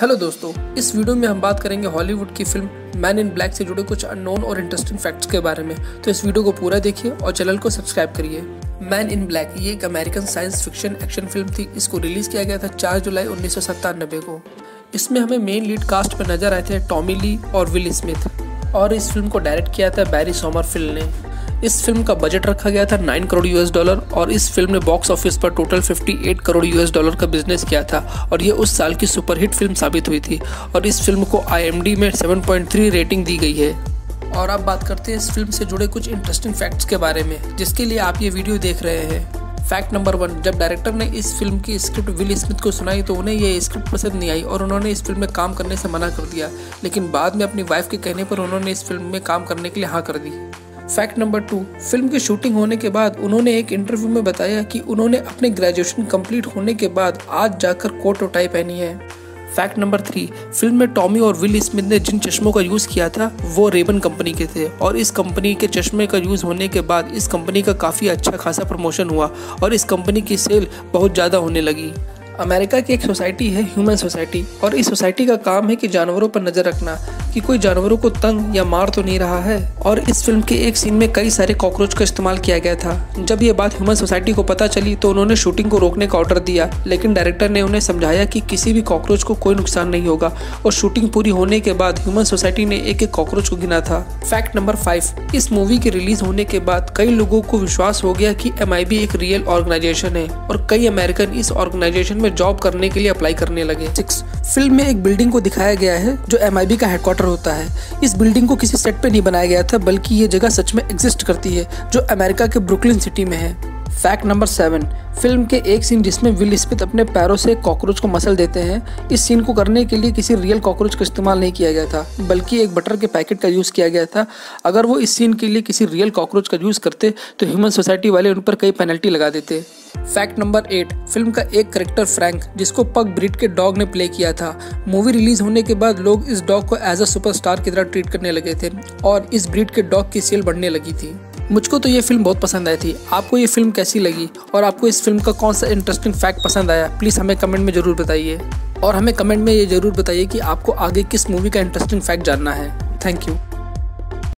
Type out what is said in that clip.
Hello दोस्तों, इस video में हम बात करेंगे हॉलीवुड की फ़िल्म मैन इन ब्लैक से जुड़े कुछ अननोन और इंटरेस्टिंग फैक्ट्स के बारे में। तो इस वीडियो को पूरा देखिए और चैनल को सब्सक्राइब करिए। मैन इन ब्लैक ये एक American science fiction action film थी। इसको रिलीज़ किया गया था 4 जुलाई उन्नीस सौ सत्तानबे को। इसमें हमें मेन लीड कास्ट पर नज़र आए थे टॉमी ली और विल स्मिथ और इस फ़िल्म को डायरेक्ट किया था बैरी सोमरफिल ने। इस फ़िल्म का बजट रखा गया था 9 करोड़ यूएस डॉलर और इस फ़िल्म ने बॉक्स ऑफ़िस पर टोटल 58 करोड़ यूएस डॉलर का बिज़नेस किया था और यह उस साल की सुपरहिट फ़िल्म साबित हुई थी और इस फ़िल्म को आईएमडी में 7.3 रेटिंग दी गई है। और अब बात करते हैं इस फ़िल्म से जुड़े कुछ इंटरेस्टिंग फैक्ट्स के बारे में, जिसके लिए आप ये वीडियो देख रहे हैं। फैक्ट नंबर वन जब डायरेक्टर ने इस फ़िल्म की स्क्रिप्ट विल स्मिथ को सुनाई तो उन्हें यह स्क्रिप्ट पसंद नहीं आई और उन्होंने इस फ़िल्म में काम करने से मना कर दिया। लेकिन बाद में अपनी वाइफ के कहने पर उन्होंने इस फ़िल्म में काम करने के लिए हाँ कर दी। फैक्ट नंबर टू फ़िल्म की शूटिंग होने के बाद उन्होंने एक इंटरव्यू में बताया कि उन्होंने अपने ग्रेजुएशन कंप्लीट होने के बाद आज जाकर कोट और टाई पहनी है। फैक्ट नंबर थ्री फ़िल्म में टॉमी और विल स्मिथ ने जिन चश्मों का यूज़ किया था, वो रेबन कंपनी के थे और इस कंपनी के चश्मे का यूज़ होने के बाद इस कंपनी का काफ़ी अच्छा खासा प्रमोशन हुआ और इस कंपनी की सेल बहुत ज़्यादा होने लगी। अमेरिका की एक सोसाइटी है, ह्यूमन सोसाइटी। और इस सोसाइटी का काम है कि जानवरों पर नज़र रखना, कि कोई जानवरों को तंग या मार तो नहीं रहा है। और इस फ़िल्म के एक सीन में कई सारे कॉकरोच का इस्तेमाल किया गया था। जब ये बात ह्यूमन सोसाइटी को पता चली तो उन्होंने शूटिंग को रोकने का ऑर्डर दिया। लेकिन डायरेक्टर ने उन्हें समझाया कि किसी भी कॉकरोच को कोई नुकसान नहीं होगा। और शूटिंग पूरी होने के बाद ह्यूमन सोसाइटी ने एक एक कॉकरोच को गिना था। फैक्ट नंबर फाइव, इस मूवी के रिलीज़ होने के बाद कई लोगों को विश्वास हो गया कि एम एक रियल ऑर्गेनाइजेशन है। और कई अमेरिकन इस ऑर्गेनाइजेशन में जॉब करने के लिए अप्लाई करने लगे। सिक्स फ़िल्म में एक बिल्डिंग को दिखाया गया है, जो एमआईबी का हेडक्वार्टर होता है। इस बिल्डिंग को किसी सेट पे नहीं बनाया गया था, बल्कि ये जगह सच में एग्जिस्ट करती है, जो अमेरिका के ब्रुकलिन सिटी में है। फैक्ट नंबर सेवन फ़िल्म के एक सीन जिसमें विल स्मिथ अपने पैरों से कॉकरोच को मसल देते हैं, इस सीन को करने के लिए किसी रियल कॉकरोच का इस्तेमाल नहीं किया गया था, बल्कि एक बटर के पैकेट का यूज़ किया गया था। अगर वो इस सीन के लिए किसी रियल कॉकरोच का यूज़ करते तो ह्यूमन सोसाइटी वाले उन पर कई पेनल्टी लगा देते। फैक्ट नंबर एट, फ़िल्म का एक करेक्टर फ्रैंक जिसको पग ब्रिट के डॉग ने प्ले किया था। मूवी रिलीज़ होने के बाद लोग इस डॉग को एज अ सुपरस्टार की तरह ट्रीट करने लगे थे और इस ब्रिड के डॉग की सेल बढ़ने लगी थी। मुझको तो ये फ़िल्म बहुत पसंद आई थी। आपको ये फ़िल्म कैसी लगी? और आपको इस फ़िल्म का कौन सा इंटरेस्टिंग फैक्ट पसंद आया? प्लीज़ हमें कमेंट में ज़रूर बताइए। और हमें कमेंट में ये ज़रूर बताइए कि आपको आगे किस मूवी का इंटरेस्टिंग फैक्ट जानना है। Thank you